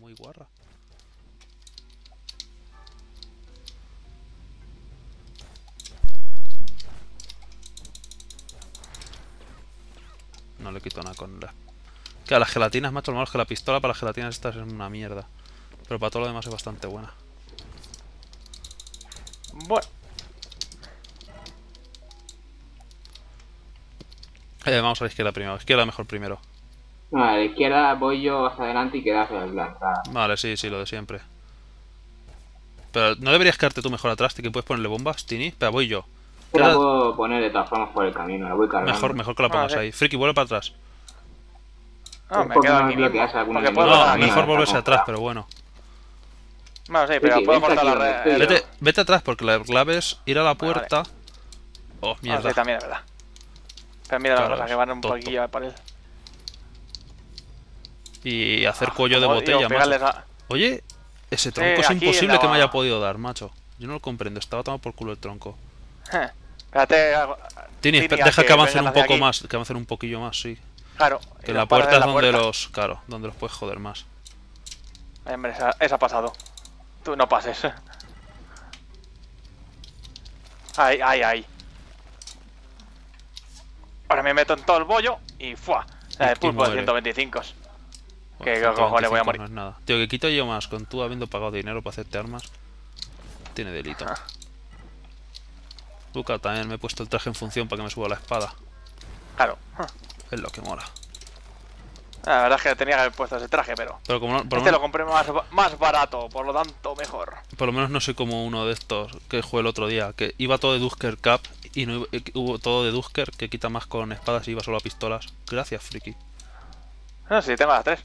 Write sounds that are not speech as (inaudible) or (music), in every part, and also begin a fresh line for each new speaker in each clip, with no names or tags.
Muy guarra. No le quito nada con la... Que a las gelatinas, macho, lo malo es que la pistola para las gelatinas estas es una mierda. Pero para todo lo demás es bastante buena.
Bueno,
Eh, vamos a la izquierda primero. Izquierda mejor primero.
No, a la izquierda voy yo hacia adelante y quedas en la entrada.
Vale, sí, sí, lo de siempre. Pero no deberías quedarte tú mejor atrás, que puedes ponerle bombas, Tini. Pero voy yo.
Te la puedo poner de todas formas por el camino, la voy cargando.
Mejor, mejor que la pongas
Vale.
ahí. Friki, vuelve para atrás.
no,
Es
me
porque
quedo
no
aquí mismo, puedo
No, mejor volverse atrás, pero bueno.
Bueno, sí, pero
Vicky,
puedo cortar la red.
yo.
Vete, vete atrás porque la clave es ir a la
Vale,
puerta. Oh,
Ah,
mierda.
sí, también es verdad. Pero mira
Claro,
la cosa, que van un
tonto.
poquillo por él.
Y hacer cuello de botella,
digo,
macho.
a-
Oye, ese tronco es imposible
la-
que me haya podido dar, macho. Yo no lo comprendo, estaba tomado por culo el tronco. (laughs)
Espérate.
Tini,
Tini,
deja que avancen
vengan
un poco
aquí.
más, que avancen un poquillo más, sí.
Claro.
Que la puerta es donde
puerta.
los. Claro, donde los puedes joder más.
Ay, hombre, esa, esa ha pasado. Tú no pases. Ay, ay, ay. Ahora me meto en todo el bollo y ¡fua! La de pulpo de
muere.
125. Que cojones voy a
125
morir.
No es nada. Tío, que quito yo más con tú habiendo pagado dinero para hacerte armas. Tiene delito.
Ah.
Luca, también me he puesto el traje en función para que me suba la espada.
Claro.
Es lo que mola.
La verdad es que tenía que haber puesto ese traje, pero.
Pero como no, por, lo
Este lo
menos,
compré más, ba- más barato, por lo tanto mejor.
por lo menos no soy como uno de estos que jugué el otro día, que iba todo de Dusker Cap y no iba- eh, hubo todo de Dusker que quita más con espadas y iba solo a pistolas. Gracias, friki.
No, sí, tengo las tres.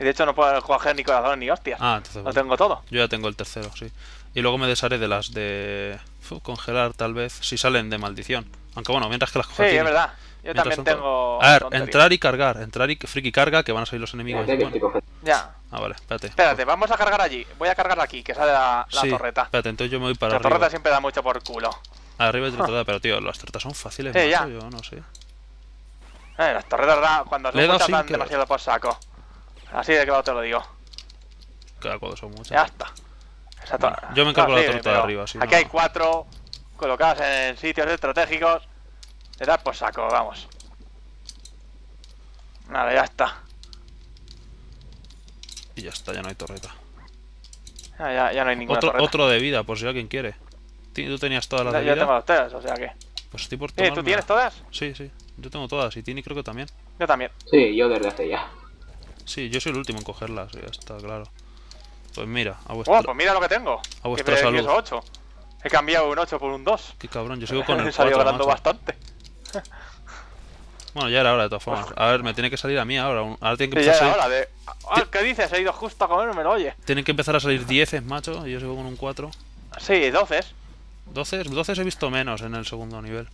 Y de hecho no puedo coger ni corazón ni hostias.
Ah, entonces
Lo
bueno.
tengo todo.
Yo ya tengo el tercero, sí. Y luego me desharé de las de congelar, tal vez, si salen de maldición. Aunque bueno, mientras que las
Sí,
coja
es verdad. Yo
Mientras
también
son
tengo.
A ver,
tonterías.
entrar y cargar. Entrar y friki carga, que van a salir los enemigos. Bueno.
Ya.
Ah, vale, espérate.
Espérate, vamos a cargar allí. Voy a cargar aquí, que sale la, la
sí,
torreta.
Espérate, entonces yo me voy para
La
arriba.
torreta siempre da mucho por culo.
Arriba hay (laughs) torreta, pero tío, las torretas son fáciles,
Sí, ya.
yo no sé.
Eh, las torretas cuando son muchas dan
querer.
demasiado por saco. Así de claro te lo digo.
Cada cuando son muchas.
Ya está. Esa
Bueno, yo me encargo
Ah,
la
sí,
torreta de arriba, sí,
Aquí
no.
hay cuatro colocadas en sitios estratégicos. Le das por saco, vamos. Nada, ya está.
Y ya está, ya no hay torreta.
Ya, ya, ya no hay ninguna
Otro,
torreta.
otro de vida, por si alguien quiere. ¿Tú tenías todas las
Ya-
de
yo
vida?
tengo los tres, o sea que.
Pues estoy por
Eh, ¿Tú tienes todas?
Sí, sí. Yo tengo todas y Tini creo que también.
Yo también.
Sí, yo desde hace ya.
Sí, yo soy el último en cogerlas, ya está claro. Pues mira, a vuestra...
Oh, pues mira lo que tengo.
A vuestra
que
salud.
Eso 8. He cambiado un 8 por un 2.
Qué cabrón, yo sigo con el (laughs)
salido
4,
ganando
macho.
bastante.
Bueno, ya era hora de todas formas. A ver, me tiene que salir a mí ahora. Ahora tienen que
Sí, ya
empezar, a
era
salir...
hora de. Ah, ¿Qué dices? He ido justo a comérmelo, oye.
Tienen que empezar a salir 10, macho, y yo sigo con un 4.
Sí, 12.
12, 12 he visto menos en el segundo nivel.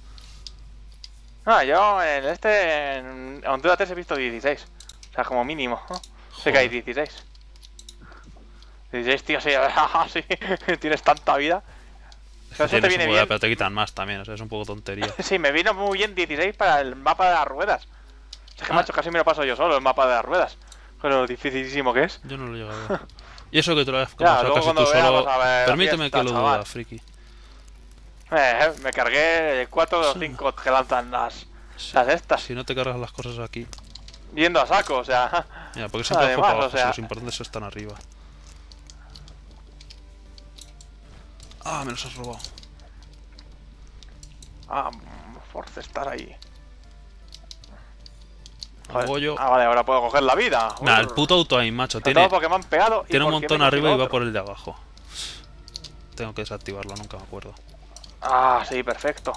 Ah, yo en este. En Honduras 3 he visto 16. O sea, como mínimo. ¿no? Sé que hay
Joder.
16. 16, tío, sí, (laughs) sí. Tienes tanta vida.
Es
Pero
que
eso te viene bien.
pero te quitan más también, o sea, es un poco tontería. (laughs)
Sí, me vino muy bien 16 para el mapa de las ruedas. Es que,
Ah.
macho, casi me lo paso yo solo, el mapa de las ruedas. Con lo dificilísimo que es.
Yo no lo he llegado a ver. Y eso que tú lo has casi
cuando
tú solo. Permíteme
fiesta,
que lo duda, friki.
Eh, me cargué 4 de los
Sí.
5 que lanzan las,
Sí.
las estas.
Si no te cargas las cosas aquí.
Yendo a saco, o sea. (laughs)
Mira, porque siempre
Además,
abajo,
o sea-
si los importantes están arriba. Ah, me los has robado.
Ah, force estar ahí.
Yo.
Ah, vale, ahora puedo coger la vida.
Nah, el puto auto ahí, macho. Tiene,
porque me han pegado. y
tiene un montón arriba y va por el de abajo. Tengo que desactivarlo, nunca me acuerdo.
Ah, sí, perfecto.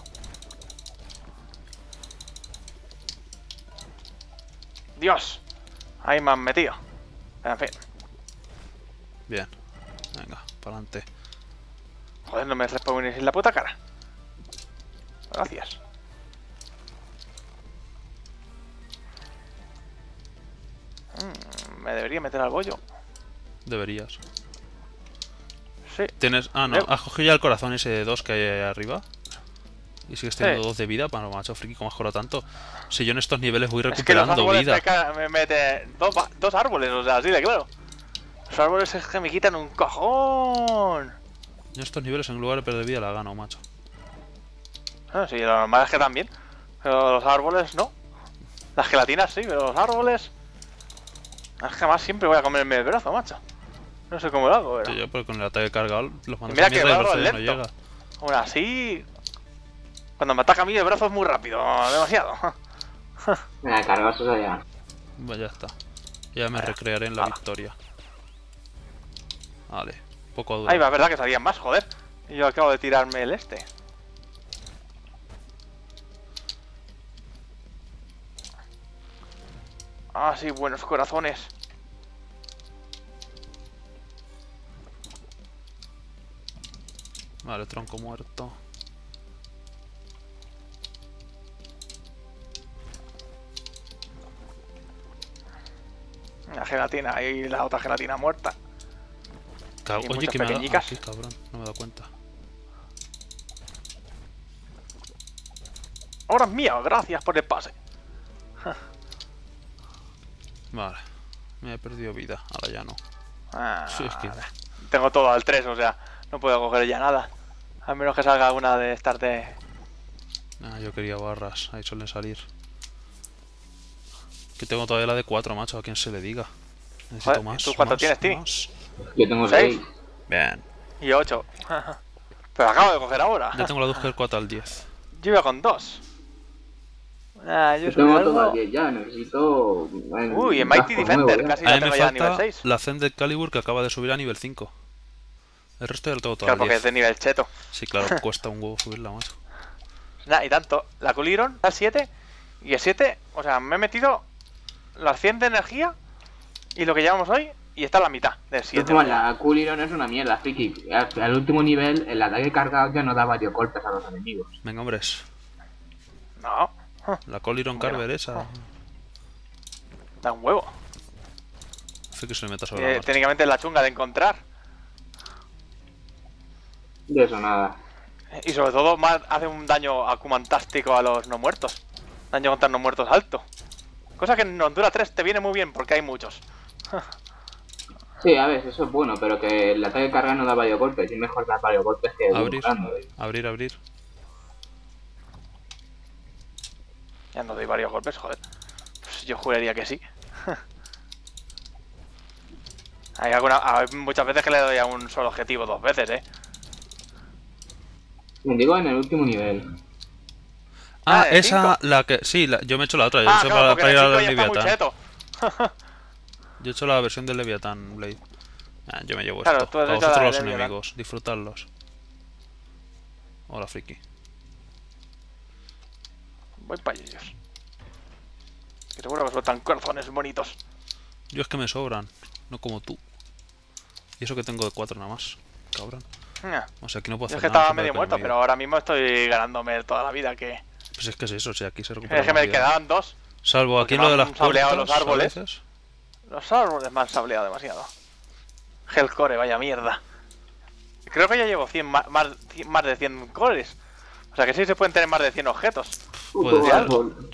Dios. Ahí me han metido. En fin.
Bien. Venga, para adelante.
Joder, no me respawnéis en la puta cara. Gracias. Mm, me debería meter al bollo.
Deberías.
Sí.
Tienes. Ah, no. ¿Has cogido ya el corazón ese de 2 que hay ahí arriba? Y sigues teniendo
Sí.
2 de vida. Bueno, macho, friki, ¿cómo has jugado tanto? Si yo en estos niveles voy
Es que los
recuperando
árboles
vida.
me, mete dos, dos árboles, o sea, así de claro. árboles es que me quitan un cojón.
Yo estos niveles en lugar de perder vida la gano, macho.
Ah, sí, lo normal es que también. Pero los árboles no. Las gelatinas sí, pero los árboles. Es que más siempre voy a comerme el brazo, macho. No sé cómo lo hago, pero.
Sí, yo pero con el ataque cargado los mandas
Mira
a
que
mierda y el no llega.
Aún así. Cuando me ataca a mí el brazo es muy rápido, demasiado. (laughs)
Venga, cargaos eso ya.
Pues ya está. Ya me recrearé en la victoria. Vale, poco duro.
Ahí va, verdad que salían más, joder. Y yo acabo de tirarme el este. Ah, sí, buenos corazones.
Vale, tronco muerto.
La gelatina y la otra gelatina muerta.
Cago-
Y
Oye, que me
pequeñicas.
Ah, sí, cabrón, no me he dado cuenta.
Ahora es mío, gracias por el pase. (laughs)
Vale, me he perdido vida, ahora ya no.
Ah,
Sí, es que-
Tengo todo al 3, o sea, no puedo coger ya nada. A menos que salga una de estas de...
Ah, yo quería barras, ahí suelen salir. Que tengo todavía la de 4, macho, a quien se le diga. Necesito
Joder,
más.
¿tú cuánto
más,
tienes,
más.
Yo tengo
¿Seis?
6.
Bien,
Y 8. (laughs) Pero acabo de coger ahora.
ya tengo la Dusker 4 al 10.
Yo iba con 2. Ah, yo
Yo tengo
algo.
todo al 10 ya, necesito.
Uy, en Mighty Defender,
nuevo
casi
A
la
mí me
tengo ya a nivel
falta
6.
la Zended Calibur que acaba de subir a nivel 5. El resto ya lo tengo todo
Claro,
al
porque
10.
es de nivel cheto.
Sí, claro, (laughs) cuesta un huevo subirla, macho.
Nada, y tanto. La Culiron al 7. Y el 7, o sea, me he metido las 100 de energía y lo que llevamos hoy. Y está a la mitad del
Es
7.
como la Cooliron es una mierda, friki. Al, al último nivel, el ataque cargado ya no da varios golpes a los enemigos.
Venga, hombres.
No,
La Coliron
Bueno.
Carver esa.
da un huevo.
Hace que se le meta sobre
Eh,
la
técnicamente es la chunga de encontrar.
De eso nada.
Y sobre todo más hace un daño acumantástico a los no muertos. Daño contra no muertos alto. Cosa que en Honduras 3 te viene muy bien porque hay muchos.
Sí, a ver, eso es bueno, pero que el ataque cargado no da varios golpes. Y es mejor dar varios golpes que
Abrir.
buscando, ¿eh?
Abrir, abrir.
Ya no doy varios golpes, joder. Pues yo juraría que sí. (laughs) hay, alguna, hay muchas veces que le doy a un solo objetivo dos veces, eh.
Me digo en el último nivel.
Ah,
¿el
esa, la que. Sí, la- yo me he hecho la otra. Yo he
Ah,
hecho
claro,
para, ir Leviatán.
cheto. (laughs)
Yo he hecho la versión del Leviatán Blade. Ah, yo me llevo
Claro,
esto. Para
la
vosotros los enemigos. Disfrutadlos. Hola, friki.
Voy para ellos. Que seguro que sueltan corazones bonitos.
Yo es que me sobran. No como tú. Y eso que tengo de 4 nada más. Cabrón. O sea, aquí no puedo
Yo
hacer
es que
nada.
estaba medio muerto, pero ahora mismo estoy ganándome toda la vida que...
Pues es que es eso, sea, aquí se recupera.
Es que me
vida.
quedaban dos.
Salvo aquí lo de las puertas,
los árboles. Los árboles me han sableado demasiado. Hellcore, vaya mierda. Creo que ya llevo 100, ma- más, cien- más de 100 cores. O sea que sí se pueden tener más de 100 objetos.
Puede
árbol.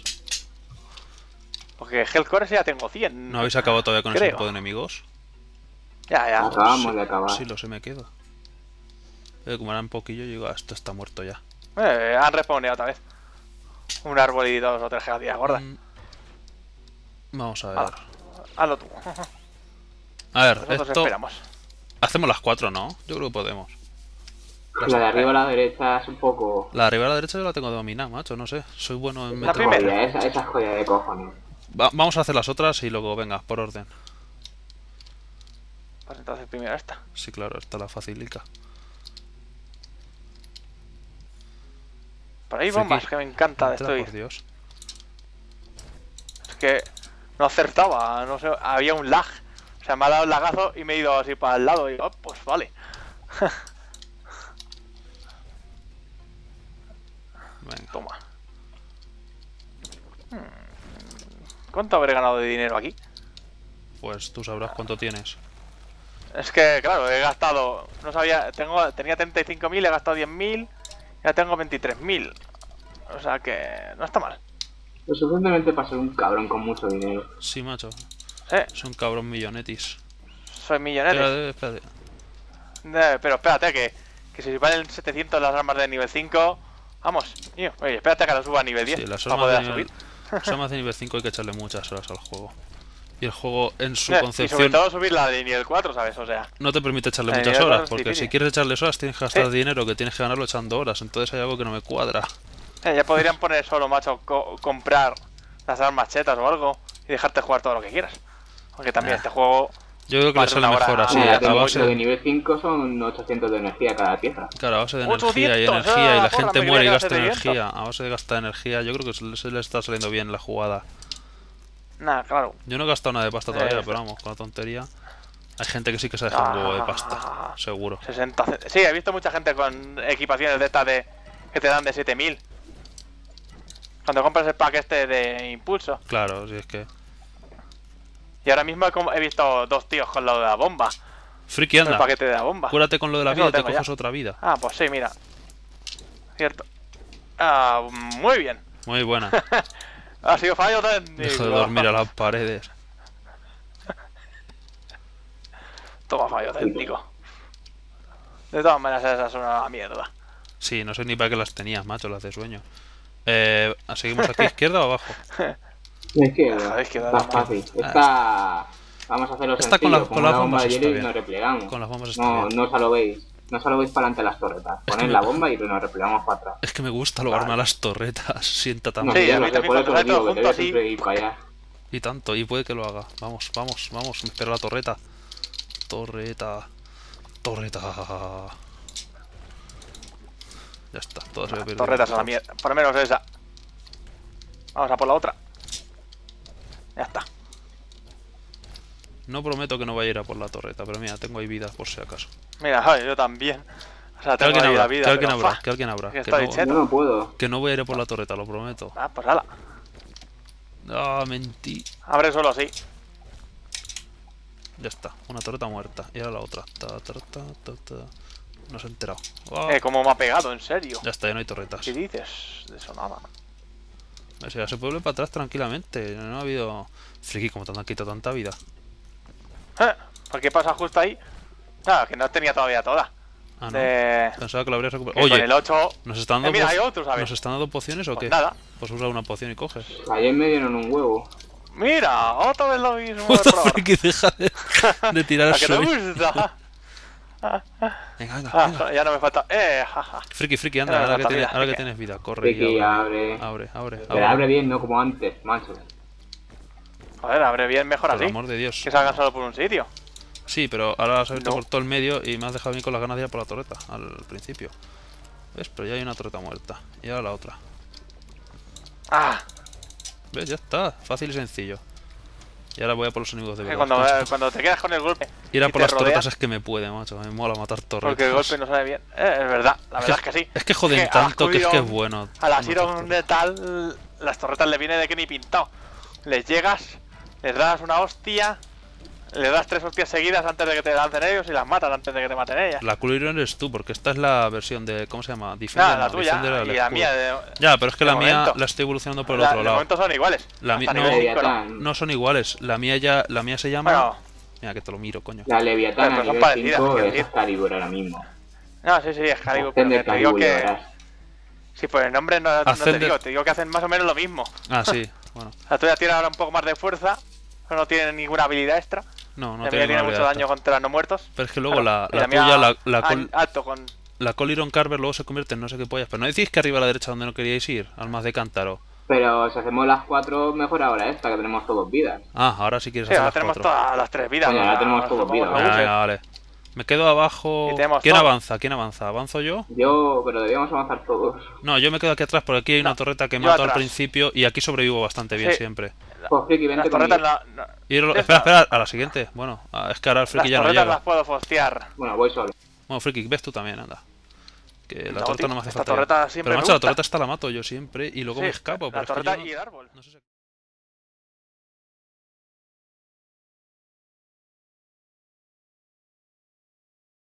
Porque Hellcore ya tengo 100.
¿No habéis acabado todavía con ese
Creo.
grupo de enemigos?
Ya, ya.
Acabamos de acabar.
Sí, lo sé, me quedo. Eh, como era un poquillo, yo digo, ah, esto está muerto ya.
Eh, han respondido otra vez. Un árbol y dos o tres gelatinas gordas.
Mm. Vamos a ver.
Hala. Hazlo tú.
A ver,
Nosotros
esto.
esperamos.
Hacemos las cuatro, ¿no? Yo creo que podemos.
La de arriba a la derecha es un poco.
La de arriba a la derecha yo la tengo dominada, macho, no sé. Soy bueno en
La
meter-
primera.
Esa, esa es joya de cojones.
Va- vamos a hacer las otras y luego, venga, por orden.
Pues entonces primero esta.
Sí, claro, esta la facilica.
Por ahí bombas, que me encanta.
Entra,
Estoy.
por Dios.
Es que no acertaba, no sé, había un lag. O sea, me ha dado el lagazo y me he ido así para el lado y digo, "Oh, pues vale. (laughs)
Venga.
Toma. Hmm. ¿Cuánto habré ganado de dinero aquí?
Pues tú sabrás cuánto tienes.
Es que, claro, he gastado, no sabía, tengo, tenía 35.000, he gastado 10.000, ya tengo 23.000. O sea que no está mal.
Lo suficientemente para ser un cabrón con mucho dinero.
Sí, macho. Es un cabrón millonetis.
soy millonario.
Espérate, espérate.
Eh, pero espérate, que, que si valen 700 las armas de nivel 5... Vamos, tío. Oye, espérate que las suba a nivel 10
Sí, las (laughs) armas de, nivel,
subir.
las armas de nivel 5 hay que echarle muchas horas al juego. Y el juego en su
Eh, y sobre
concepción
todo subir la de nivel 4, ¿sabes? O sea...
no te permite echarle
Eh,
muchas horas, porque si quieres echarle horas tienes que gastar
Sí.
dinero que tienes que ganarlo echando horas. Entonces hay algo que no me cuadra.
Eh, ya podrían poner solo, macho, co- comprar las armas chetas o algo y dejarte jugar todo lo que quieras. Aunque también
Ah.
este juego...
Yo creo que le sale mejor así,
Mira,
a base,
de nivel 5 son 800 de energía cada pieza.
claro, a base de energía
800,
y energía y
ah,
la
porra,
gente muere y gasta
era 700.
energía. A base de gastar energía, yo creo que se le está saliendo bien la jugada.
Nada, claro.
Yo no he gastado nada de pasta todavía,
Eh,
pero vamos, con la tontería. Hay gente que sí que se ha dejado un huevo de pasta,
Ah.
seguro.
60... ce- Sí, he visto mucha gente con equipaciones de estas de... que te dan de 7000. Cuando compras el pack este de impulso.
Claro, si es que.
Y ahora mismo he visto dos tíos con lo de la bomba.
Friki,
El
anda.
paquete de la bomba.
Cúrate con lo de la
Eso
vida y te
ya.
coges otra vida.
Ah, pues sí, mira. Cierto. Ah, muy bien.
Muy buena. (laughs)
Ha sido fallo técnico.
Dejo de dormir a las paredes.
Toma fallo técnico. De todas maneras, esa es una mierda.
Sí, no sé ni para qué las tenías, macho, las de sueño. Eh, ¿Seguimos aquí izquierda o abajo? (laughs)
Es que
Ah, es que da
está fácil. Esta... Vamos a hacerlo
Esta con
sencillo.
con las
una bomba
bombas
de
está
hielo y
bien.
nos replegamos.
Con las bombas está
No,
bien.
no os lo veis. No solo veis para adelante las torretas.
me-
la bomba y nos replegamos para atrás.
Es que me gusta logarme a las torretas. (laughs) Sienta tan
No,
Sí, a
lo
todo junto
debe
así.
siempre ir para allá.
Y tanto, y puede que lo haga. Vamos, vamos, vamos, me espera la torreta. Torreta. Torreta. Ya está, ve perdido.
Torretas a la mierda. Por lo menos esa. Vamos a por la otra. Ya está.
No prometo que no vaya a ir a por la torreta, pero mira, tengo ahí vidas por si acaso.
Mira, yo también. O sea,
Que
tengo
alguien
ahí la vida.
que alguien habrá, que alguien habrá.
Que
Que no.
Yo no puedo.
que no voy a ir a por la torreta, lo prometo.
Ah, pues ala.
Ah, mentí.
Abre solo así.
Ya está, una torreta muerta. Y ahora la otra. Ta, ta, ta, ta, ta. No se ha enterado. Ah,
Eh, como me ha pegado, en serio.
Ya está, ya no hay torretas.
¿Qué dices? De eso nada.
O sea, se puede volver para atrás tranquilamente. No ha habido. Friki, como te han quitado tanta vida.
Eh, ¿Por qué pasa justo ahí? Nada, que no tenía todavía toda.
Ah, no.
De...
Pensaba que lo habrías recuperado.
Con el
Oye,
8...
¿nos están
Eh,
dando,
mira,
po-
hay otro, ¿sabes?
¿nos están dando pociones o
Pues
qué?
nada.
Pues usa una poción y coges.
Ayer me dieron un huevo.
Mira, otra vez lo mismo. (laughs)
Friki, deja de, (laughs) de tirar
¿A que te gusta? (laughs)
Venga, venga,
Ah,
venga.
ya no me falta... Eh, jaja.
Friki, friki, anda, ahora, que,
vida,
ahora que tienes vida, corre. y
Friki,
abre,
abre.
abre, abre.
Pero abre bien, no como antes, macho.
Joder, abre bien, mejor
Por
así.
el amor de Dios.
Que salgan solo por un sitio.
Sí, pero ahora has abierto
No.
por todo el medio y me has dejado a mí con las ganas de ir por la torreta al principio. ¿Ves? Pero ya hay una torreta muerta. Y ahora la otra.
Ah,
¿Ves? Ya está. Fácil y sencillo. Y ahora voy a por los enemigos de verdad.
cuando, (laughs) cuando te quedas con el golpe
Ir a por las torretas es que me puede, macho. Me mola matar torretas.
Porque el golpe no sale bien. Eh, es verdad, la verdad es que sí.
Es que joden
Es que a
tanto que es que es bueno.
A la Iron de tal, las torretas le viene de que ni pintado. Les llegas, les das una hostia, les das tres hostias seguidas antes de que te lancen ellos y las matas antes de que te maten ellas.
La cool Iron eres tú, porque esta es la versión de. ¿Cómo se llama? Defender,
Nada, la
no,
tuya
Defender
y
al
la mía. De,
Ya, pero es que la mía
momento.
la estoy evolucionando por el
la-
otro
de
lado.
momento son iguales.
La
nivel
no.
¿no?
No son iguales. La mía ya. La mía se llama.
Bueno,
Mira que te lo miro, coño.
La Leviatán
Pero
a
son
nivel
parecidas,
5
quiero
es
decir.
Excalibur ahora mismo.
no, sí, sí, es Calibur, pero que te digo que.
verás.
Sí, pues el nombre no, no te digo, te digo que hacen más o menos lo mismo.
Ah, sí. Bueno. (laughs)
La tuya tiene ahora un poco más de fuerza, pero no tiene ninguna habilidad extra.
No, no
la
tiene
mucho daño contra no muertos.
Pero es que luego
Claro,
la, la tuya, la, la, col,
alto con.
la Coliron Carver luego se convierte en no sé qué pollas. Pero no decís que arriba a la derecha donde no queríais ir, al más de cántaro.
Pero si hacemos las 4, mejor ahora esta, que tenemos todos vidas.
Ah, ahora sí quieres
Sí,
hacer
ahora
las
tenemos
cuatro.
todas las tres vidas.
Coño,
o
ahora tenemos
nos
todos vidas.
venga, vale. Me quedo abajo. ¿Quién
todo.
avanza? ¿Quién avanza? ¿Avanzo yo?
Yo, pero debíamos avanzar todos.
No, yo me quedo aquí atrás porque aquí hay una
No,
torreta que mato al principio y aquí sobrevivo bastante bien
Sí.
siempre.
Pues Friki, vente
Las
Y lo-
Ya
espera, espera, a la siguiente. Bueno, ah, es que ahora el friki
las
ya no llega.
las puedo fostear.
Bueno, voy solo.
Bueno, friki, ves tú también, anda. Que la
No,
torreta no me hace falta.
torreta siempre
Pero macho, la torreta esta la mato yo siempre y luego
Sí,
me escapo.
La
pero es que
torreta
yo no-
y el árbol.
no sé si-